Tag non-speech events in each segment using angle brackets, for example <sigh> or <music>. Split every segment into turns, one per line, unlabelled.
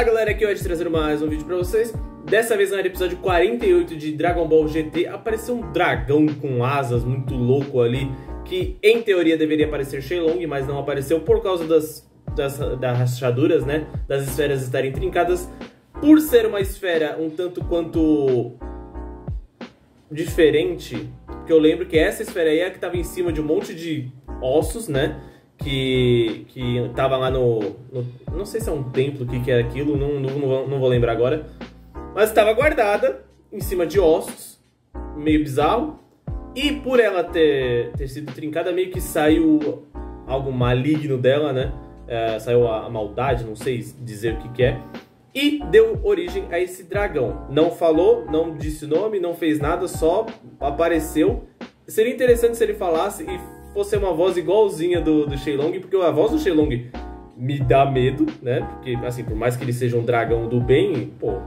Fala galera, aqui é o Ed trazendo mais um vídeo pra vocês. Dessa vez no episódio 48 de Dragon Ball GT apareceu um dragão com asas muito louco ali, que em teoria deveria aparecer Shenlong, mas não apareceu por causa das, das, das rachaduras, né? Das esferas estarem trincadas. Por ser uma esfera um tanto quanto diferente, que eu lembro que essa esfera aí é a que estava em cima de um monte de ossos, né? Que, que tava lá no, no, Não sei se é um templo, que, que é aquilo, não, não, não vou lembrar agora. Mas estava guardada em cima de ossos, meio bizarro. E por ela ter, ter sido trincada, meio que saiu algo maligno dela, né? É, saiu a, a, maldade, não sei dizer o que, que é. E deu origem a esse dragão. Não falou, não disse nome, não fez nada, só apareceu. Seria interessante se ele falasse e fosse uma voz igualzinha do, do Shenlong, porque a voz do Shenlong me dá medo, né? Porque, assim, por mais que ele seja um dragão do bem, pô,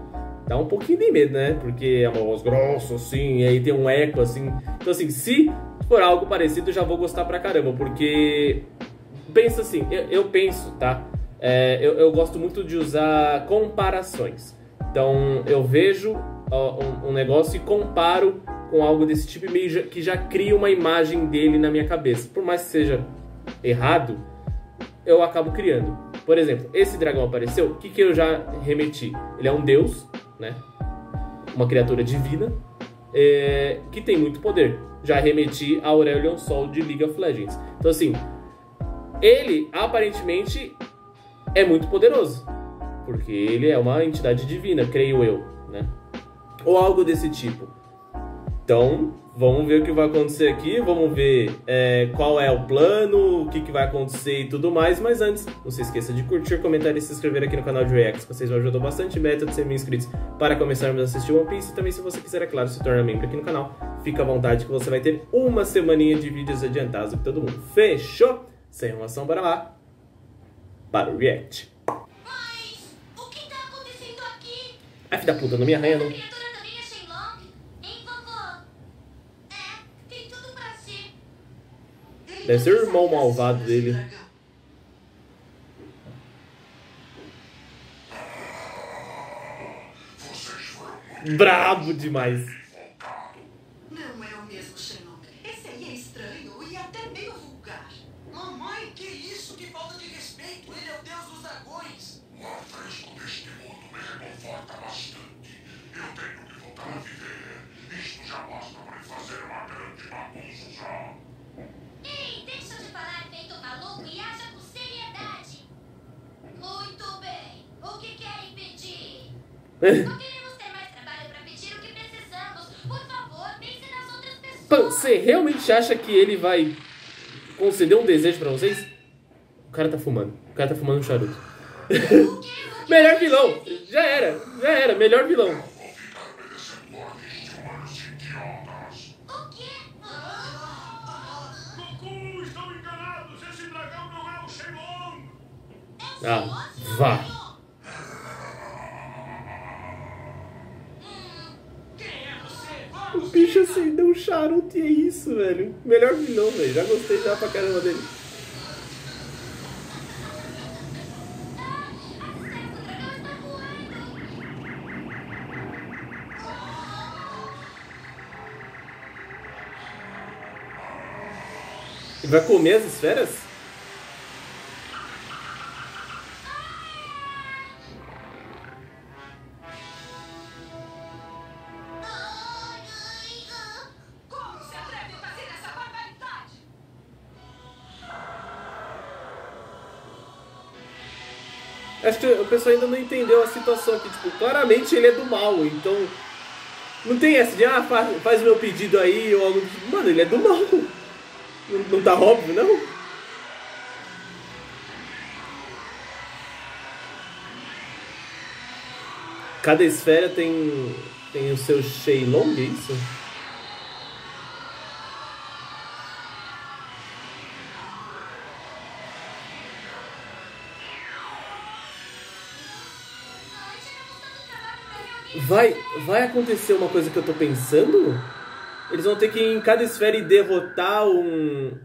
dá um pouquinho de medo, né? Porque é uma voz grossa, assim, e aí tem um eco, assim. Então, assim, se for algo parecido, já vou gostar pra caramba, porque. Pensa assim, eu, eu penso, tá? É, eu, eu, gosto muito de usar comparações. Então, eu vejo ó, um, um negócio e comparo com algo desse tipo meio que já cria uma imagem dele na minha cabeça. Por mais que seja errado, eu acabo criando. Por exemplo, esse dragão apareceu, o que, que eu já remeti? Ele é um deus, né? Uma criatura divina é, que tem muito poder. Já remeti a Aurelion Sol de League of Legends. Então, assim, ele aparentemente é muito poderoso. Porque ele é uma entidade divina, creio eu, né? Ou algo desse tipo. Então, vamos ver o que vai acontecer aqui, vamos ver é, qual é o plano, o que, que vai acontecer e tudo mais. Mas antes, não se esqueça de curtir, comentar e se inscrever aqui no canal de Reacts, vocês me ajudam bastante. Meta de 100 mil inscritos para começarmos a assistir One Piece. E também, se você quiser, é claro, se tornar membro aqui no canal, fica à vontade que você vai ter uma semaninha de vídeos adiantados para todo mundo. Fechou? Sem enrolação, bora lá para o React.
Mas, o que tá acontecendo aqui?
Ai, filha da puta, não me arranha não. Deve ser o irmão malvado dele. Brabo demais.
Não queremos ter mais trabalho para pedir o que precisamos. Por favor, pense nas outras pessoas.
Você realmente acha que ele vai conceder um desejo para vocês? O cara tá fumando. O cara tá fumando um charuto. <laughs> Melhor vilão. Já era. Já era. Melhor vilão. Ah, vá. O bicho deu um charuto e é isso, velho. Melhor vilão, velho. Já gostei já pra caramba dele. Ele vai comer as esferas? Pessoal ainda não entendeu a situação aqui. Tipo, claramente ele é do mal, então. Não tem essa de, ah, faz, faz meu pedido aí, ou algo tipo. Mano, ele é do mal. Não, não tá óbvio, não? Cada esfera tem, tem o seu Shenlong, é isso? Vai, vai acontecer uma coisa que eu tô pensando? Eles vão ter que ir em cada esfera e derrotar um.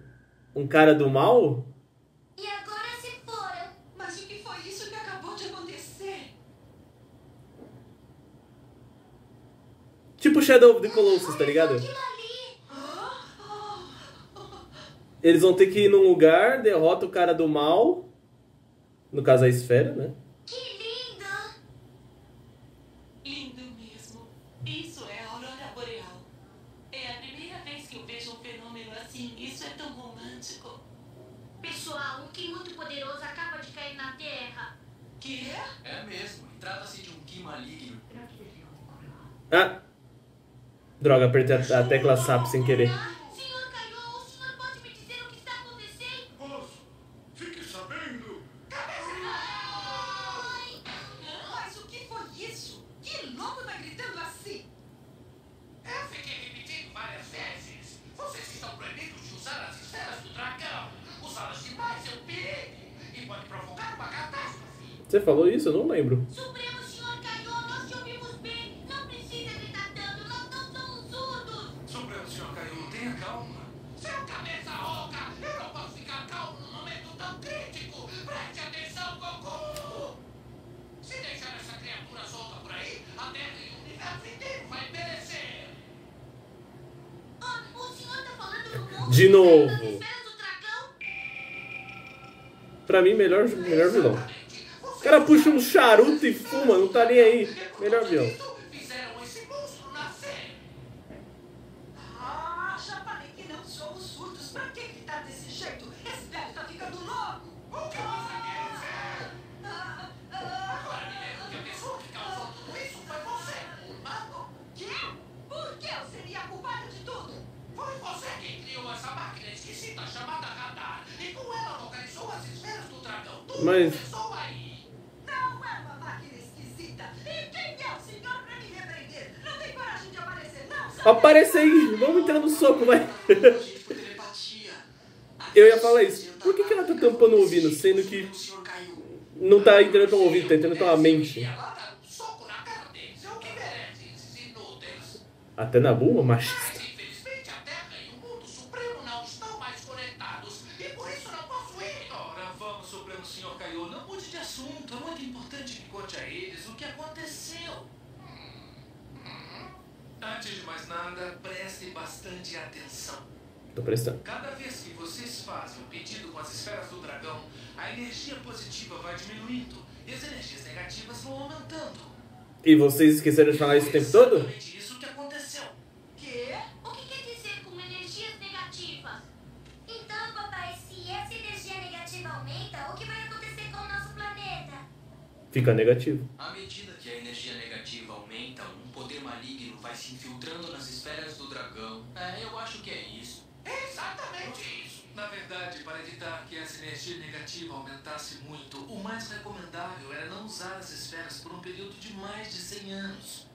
um cara do mal?
E agora se. Mas o que foi isso que acabou de acontecer?
Tipo Shadow of the Colossus, tá ligado? Eles vão ter que ir num lugar, derrota o cara do mal. No caso, a esfera, né?
Boreal. É a primeira vez que eu vejo um fenômeno assim. Isso é tão romântico.
Pessoal, um Ki muito poderoso acaba de cair na Terra.
Que é?
É mesmo, trata-se de um Ki maligno.
Ah! Droga, apertei a, a tecla SAP sem querer.
Eu
não lembro.
Supremo Senhor Kaiô, nós te ouvimos bem. Não precisa gritar tanto, nós não somos surdos.
Supremo Senhor tenha calma. Seu cabeça eu não posso ficar calmo num momento tão crítico. Preste atenção, Goku. Se deixar essa criatura solta por aí, a Terra e o universo inteiro vai perecer.
O senhor tá falando do monstro
De novo.
do dragão?
Pra mim, melhor, melhor vilão. O cara puxa um charuto e fuma, não tá nem aí. Melhor vilão.
Fizeram esse monstro nascer.
Ah, já falei que não somos surdos. Pra que gritar desse jeito? Esse velho tá ficando louco.
O que você quer dizer?
Ah, ah,
Agora me lembro que a pessoa que causou tudo isso foi você, humano.
quê? Por que eu seria a culpada de tudo?
Foi você quem criou essa máquina esquisita chamada radar. E com ela localizou as esferas do dragão. Tudo
Mas- Aparece aí, vamos entrar no soco, vai. Eu ia falar isso. Por que, que ela tá tampando o ouvido, sendo que não tá entrando pelo ouvido, tá entrando pela mente?
Ela dá um soco na cara deles. É o que merecem esses inúteis.
Até na burra, machista.
Mas, infelizmente, a Terra e o mundo supremo não estão mais conectados. E por isso não posso ir. Ora, vamos, Supremo Senhor Caiu. Não mude de assunto. É muito importante que conte a eles o que aconteceu. Antes de mais nada, preste bastante atenção.
Tô prestando.
Cada vez que vocês fazem um pedido com as esferas do dragão, a energia positiva vai diminuindo e as energias negativas vão aumentando.
E vocês esqueceram de falar isso o tempo todo?
Exatamente isso que aconteceu.
Quê?
O que quer dizer com energias negativas? Então, papai, se essa energia negativa aumenta, o que vai acontecer com o nosso planeta?
Fica negativo.
À medida que a energia negativa vai se infiltrando nas esferas do dragão. É, eu acho que é isso.
Exatamente isso. Na verdade, para evitar que essa energia negativa aumentasse muito, o mais recomendável era não usar as esferas por um período de mais de 100 anos.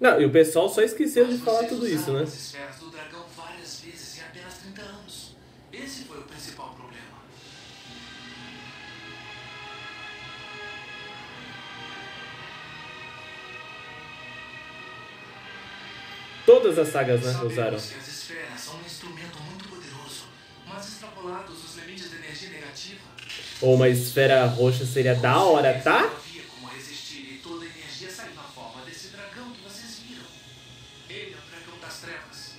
Não, e o pessoal só esqueceu de falar tudo isso, né?
as esferas do dragão várias vezes em apenas 30 anos. Esse foi o principal problema.
Todas as sagas, né, usaram.
as esferas são um instrumento muito poderoso, mas extrapolados os limites da energia negativa,
Ou uma esfera roxa seria da hora, tá?
Não havia como resistir e toda a energia saiu na forma desse dragão que vocês viram. Ele é o dragão das trevas.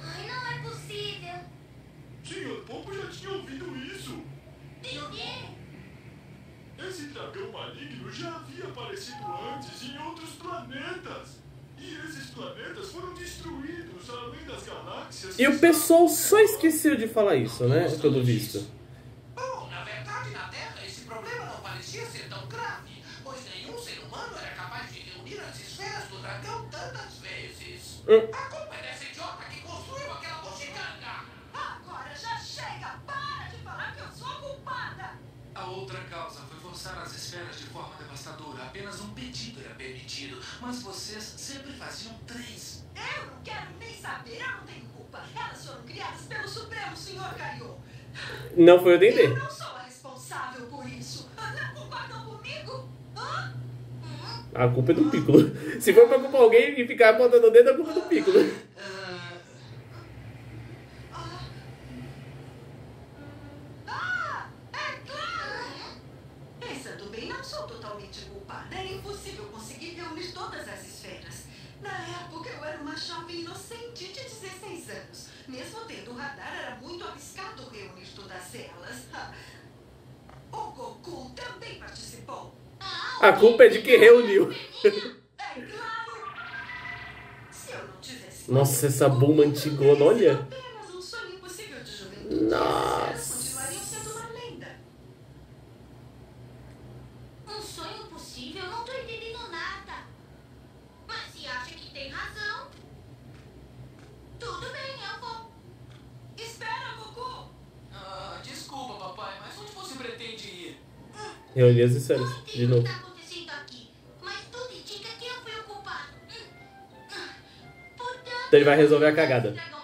Ai, não é possível.
Senhor Popo já tinha ouvido isso.
E o quê?
Esse dragão maligno já havia aparecido antes em outros planetas. E esses planetas foram destruídos além das galáxias.
E o pessoal só esqueceu de falar isso, né? Pelo visto.
Bom, na verdade, na Terra, esse problema não parecia ser tão grave, pois nenhum ser humano era capaz de reunir as esferas do dragão tantas vezes.
Hum.
A culpa é dessa idiota que construiu aquela bugiganga.
Agora já chega! Para de falar que eu sou a culpada!
A outra causa foi forçar as esferas de forma devastadora. Apenas um pedido era permitido, mas vocês sempre faziam três.
Eu não quero nem saber, eu não tenho culpa. Elas foram criadas pelo Supremo Senhor Kaiô.
Não foi eu
Eu
entender.
não sou a responsável por isso. Ah, Não concordam comigo? Hã?
A culpa é do Piccolo. Se for pra culpar alguém e ficar apontando o dedo, a culpa é do Piccolo.
Ah, é claro! Pensando bem, não
sou totalmente culpada. Era impossível conseguir reunir todas as esferas. Na época, eu inocente de 16 anos. Mesmo tendo um radar, era muito arriscado reunir todas elas. Ah, O Goku também participou.
A culpa é de quem reuniu.
É claro! Se eu não tivesse.
Nossa, essa Bulma antigona, olha.
Apenas um sonho impossível de juventude.
Nossa.
As continuariam sendo uma lenda.
Um sonho possível? Não tô entendendo nada. Mas se acha que tem razão, tudo bem, eu vou.
Espera, Goku!
Ah, desculpa, papai, mas onde você pretende ir?
Reunir as esferas,
Não entendo
de
o
novo.
que tá acontecendo aqui, mas tudo indica que eu fui o culpado. Hum. Ah.
Então ele vai resolver a cagada.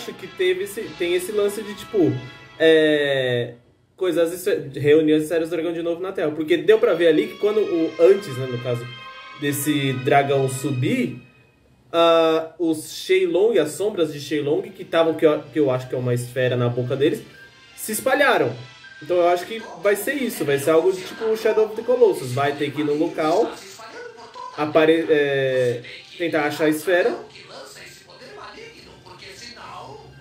Acho que teve esse, tem esse lance de tipo. É. Coisas. as esferas do dragão de novo na Terra. Porque deu pra ver ali que quando o. Antes, né, no caso, desse dragão subir. ah, os Shenlong, as sombras de Shenlong, que estavam, que, eu- que eu acho que é uma esfera na boca deles, se espalharam. Então eu acho que vai ser isso, vai ser algo de tipo Shadow of the Colossus. Vai ter que ir no local, apare é, tentar achar a esfera,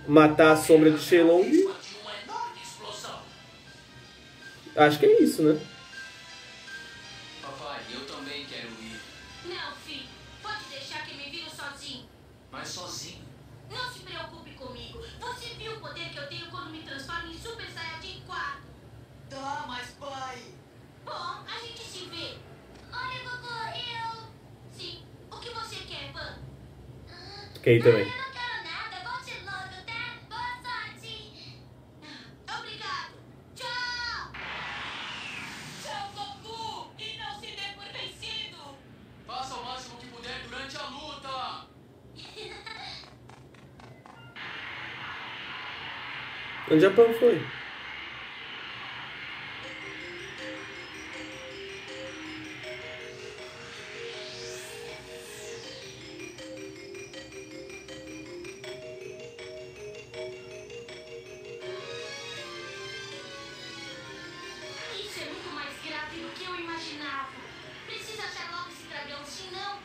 matar a sombra de Shenlong. Acho que é isso, né?
Papai, eu também quero ir.
Não, filho. Pode deixar que me viro sozinho.
Mas sozinho.
Não se preocupe comigo. Você viu o poder que eu tenho quando me transformo em Super Saiyajin 4.
Tá, mas pai.
Bom, a gente se vê. Olha, Goku, eu... Sim. O que você quer, Pan?
Fiquei também.
O
Japão foi?
É. Precisa achar logo esse dragão, senão...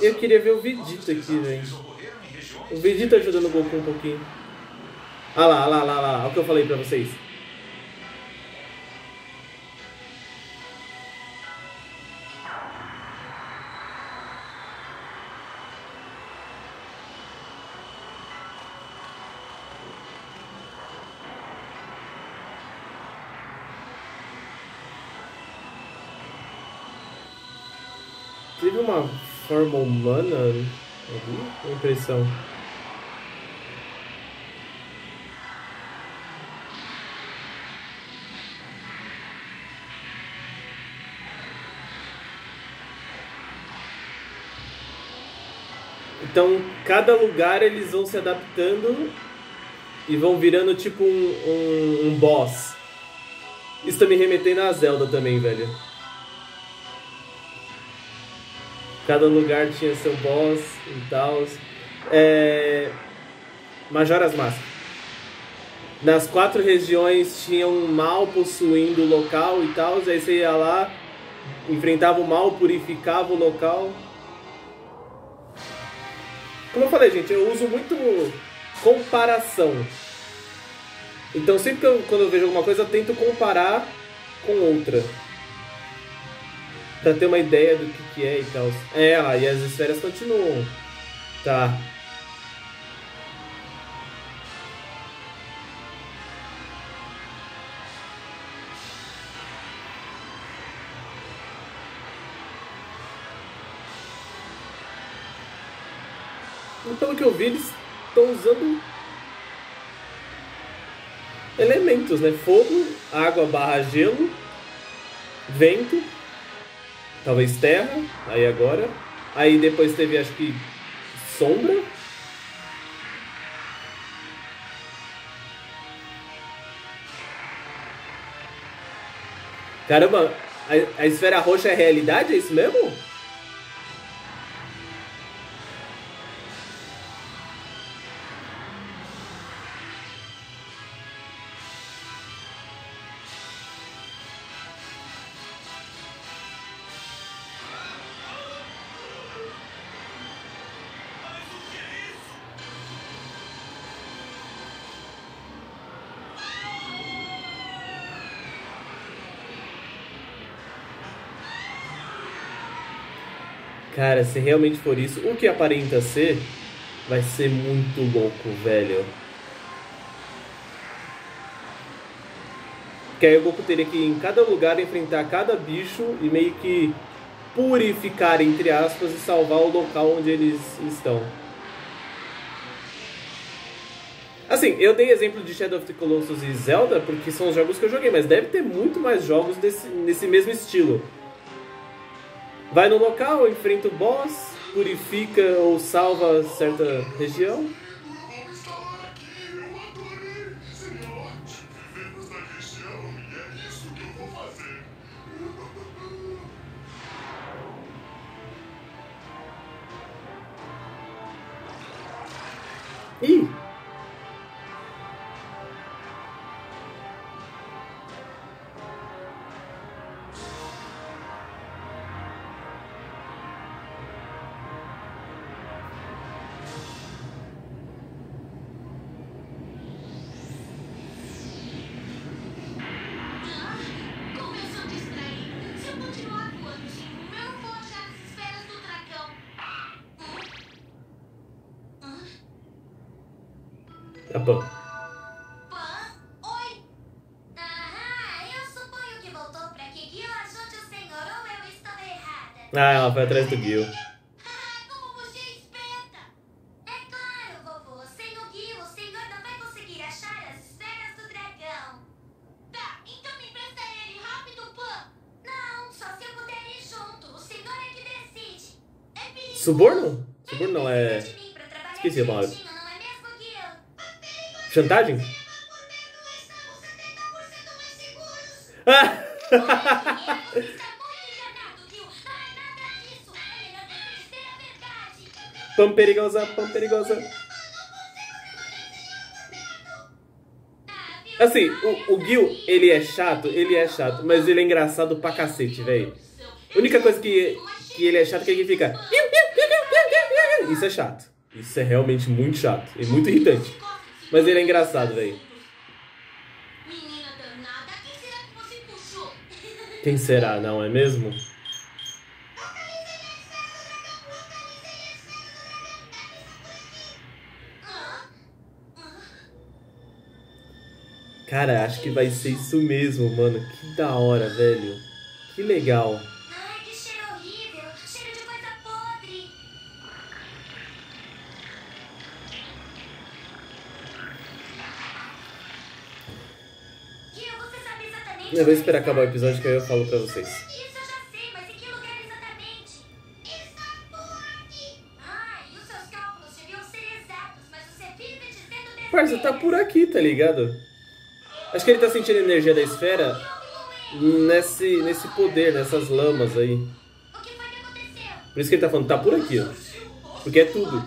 eu queria ver o Vegeta aqui, velho. O Vegeta ajudando o Goku um pouquinho. Ah lá, ah lá, ah lá, ah lá. Olha o que eu falei pra vocês. Forma humana ali? Uma impressão. Então, cada lugar eles vão se adaptando e vão virando tipo um, um, um boss. Isso tá me remetendo a Zelda também, velho. Cada lugar tinha seu boss e tal. É... Majora's Mask. Nas quatro regiões tinha um mal possuindo o local e tal. Aí você ia lá, enfrentava o mal, purificava o local. Como eu falei, gente, eu uso muito comparação. Então sempre que eu, quando eu vejo alguma coisa, eu tento comparar com outra. Pra ter uma ideia do que, que é e tal. É, ó, e as esferas continuam. Tá. Pelo que eu vi, eles estão usando elementos, né? Fogo, água barra gelo, vento, talvez terra, aí agora. Aí depois teve, acho que, sombra. Caramba, a, a esfera roxa é realidade? É isso mesmo? Cara, se realmente for isso, o que aparenta ser, vai ser muito louco, velho. Que aí o Goku teria que ir em cada lugar enfrentar cada bicho e meio que purificar, entre aspas, e salvar o local onde eles estão. Assim, eu dei exemplo de Shadow of the Colossus e Zelda porque são os jogos que eu joguei, mas deve ter muito mais jogos desse, nesse mesmo estilo. Vai no local, enfrenta o boss, purifica ou salva certa região.
Junto. O senhor é que decide. É perigoso.
Suborno? Suborno não, é. Esqueci a palavra. Chantagem?
Por dentro estamos 70% mais seguros.
Ah! Pam perigosa, pam perigosa. Assim, o, o Gil, ele é chato, ele é chato, mas ele é engraçado pra cacete, velho. A única coisa que, que ele é chato é que ele fica. Isso é chato. Isso é realmente muito chato e muito irritante. Mas ele é engraçado, velho.
Menina danada, quem será que você puxou?
Quem será, não é mesmo? Cara, acho que vai ser isso mesmo, mano. Que da hora, velho. Que legal.
Ai, que cheiro horrível. Cheiro de coisa podre. Gil, você sabe exatamente
Eu vou esperar acabar o episódio que aí eu falo pra vocês.
Isso eu já sei, mas em que lugar exatamente? Está por aqui. Ai, os seus cálculos deviam ser exatos, mas você vive dizendo
Parça, tá por aqui, tá ligado? Acho que ele tá sentindo a energia da esfera nesse, nesse poder, nessas lamas aí. Por isso que ele tá falando, tá por aqui, ó. Porque é tudo.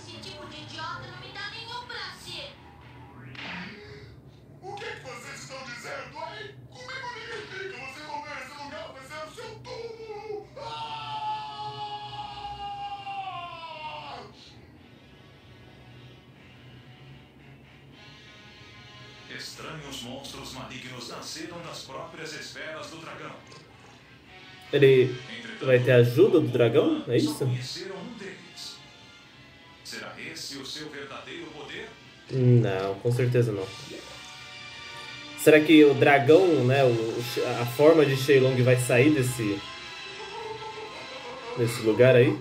Estranhos monstros malignos nasceram das próprias esferas do dragão.
Ele vai ter ajuda do dragão? É isso?
Será esse o seu verdadeiro poder?
Não, com certeza não. Será que o dragão, né, o- a forma de Shenlong vai sair desse desse lugar aí?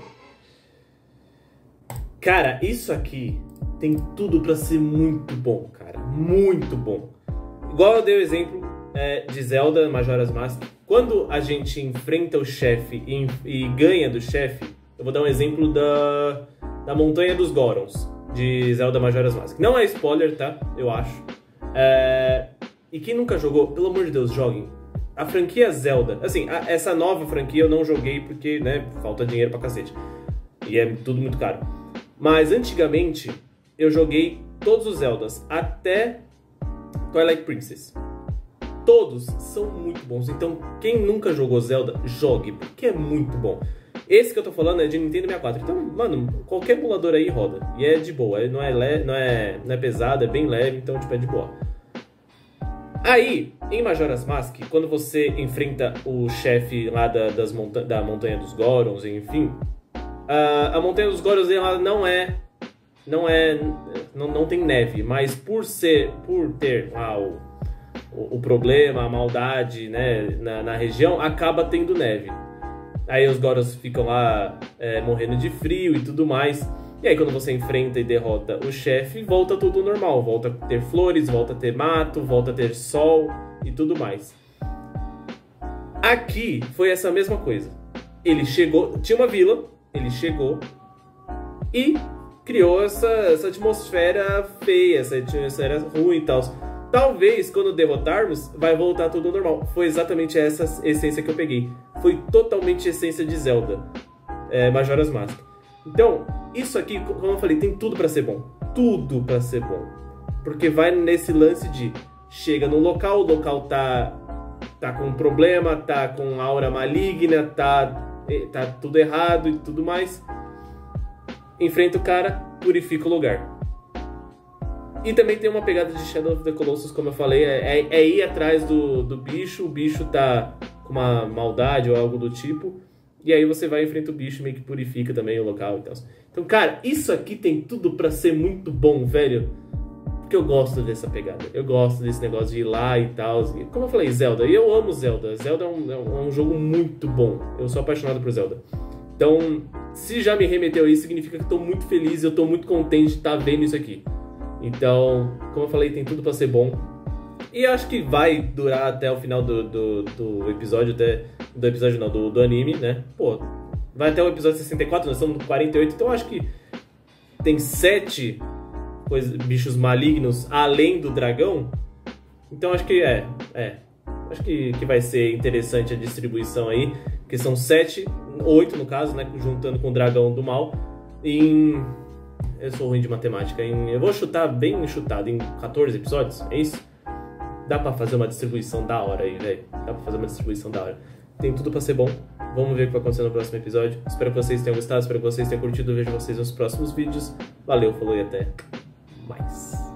Cara, isso aqui tem tudo pra ser muito bom, cara, muito bom. Igual eu dei o exemplo é, de Zelda Majora's Mask, quando a gente enfrenta o chefe e, e ganha do chefe, eu vou dar um exemplo da da Montanha dos Gorons de Zelda Majora's Mask. Não é spoiler, tá? Eu acho. É, E quem nunca jogou, pelo amor de Deus, joguem. A franquia Zelda, assim, a- essa nova franquia eu não joguei porque, né, falta dinheiro pra cacete. E é tudo muito caro. Mas antigamente eu joguei todos os Zeldas até Twilight Princess. Todos são muito bons. Então, quem nunca jogou Zelda, jogue, porque é muito bom. Esse que eu tô falando é de Nintendo 64. Então, mano, qualquer emulador aí roda. E é de boa. Não é, não é, não é pesado, é bem leve, então, tipo, é de boa. Aí, em Majora's Mask, quando você enfrenta o chefe lá da, das monta da Montanha dos Gorons, enfim, a, a Montanha dos Gorons ela não é. Não é. Não, não tem neve, mas por ser. Por ter lá o, o, problema, a maldade né, na, na região, acaba tendo neve. Aí os Gorons ficam lá é, morrendo de frio e tudo mais. E aí quando você enfrenta e derrota o chefe, volta tudo normal. Volta a ter flores, volta a ter mato, volta a ter sol e tudo mais. Aqui foi essa mesma coisa. Ele chegou, tinha uma vila, ele chegou e criou essa, essa atmosfera feia, essa atmosfera ruim e tal. Talvez quando derrotarmos, vai voltar tudo normal. Foi exatamente essa essência que eu peguei. Foi totalmente essência de Zelda, é, Majora's Mask. Então, isso aqui, como eu falei, tem tudo pra ser bom. Tudo pra ser bom. Porque vai nesse lance de chega no local, o local tá tá com problema, tá com aura maligna, tá tá tudo errado e tudo mais. Enfrenta o cara, purifica o lugar. E também tem uma pegada de Shadow of the Colossus, como eu falei, é, é- é ir atrás do, do bicho, o bicho tá com uma maldade ou algo do tipo, e aí você vai enfrenta o bicho, meio que purifica também o local e tal. Então, cara, isso aqui tem tudo pra ser muito bom, velho. Porque eu gosto dessa pegada. Eu gosto desse negócio de ir lá e tal. Como eu falei, Zelda. E eu amo Zelda. Zelda é um, é um- é um jogo muito bom. Eu sou apaixonado por Zelda. Então, se já me remeteu aí, significa que tô muito feliz, eu tô muito contente de estar vendo isso aqui. Então, como eu falei, tem tudo pra ser bom. E acho que vai durar até o final do, do, do episódio, até. Do episódio não, do, do anime, né? Pô, vai até o episódio 64, nós estamos no 48, então acho que tem sete bichos malignos além do dragão. Então acho que é. É. Acho que, que vai ser interessante a distribuição aí. Que são sete, oito no caso, né? Juntando com o dragão do mal. Em. Eu sou ruim de matemática. Em, eu vou chutar bem chutado, em 14 episódios, é isso? Dá pra fazer uma distribuição da hora aí, velho. Dá pra fazer uma distribuição da hora. Tem tudo pra ser bom. Vamos ver o que vai acontecer no próximo episódio. Espero que vocês tenham gostado, espero que vocês tenham curtido. Vejo vocês nos próximos vídeos. Valeu, falou e até mais.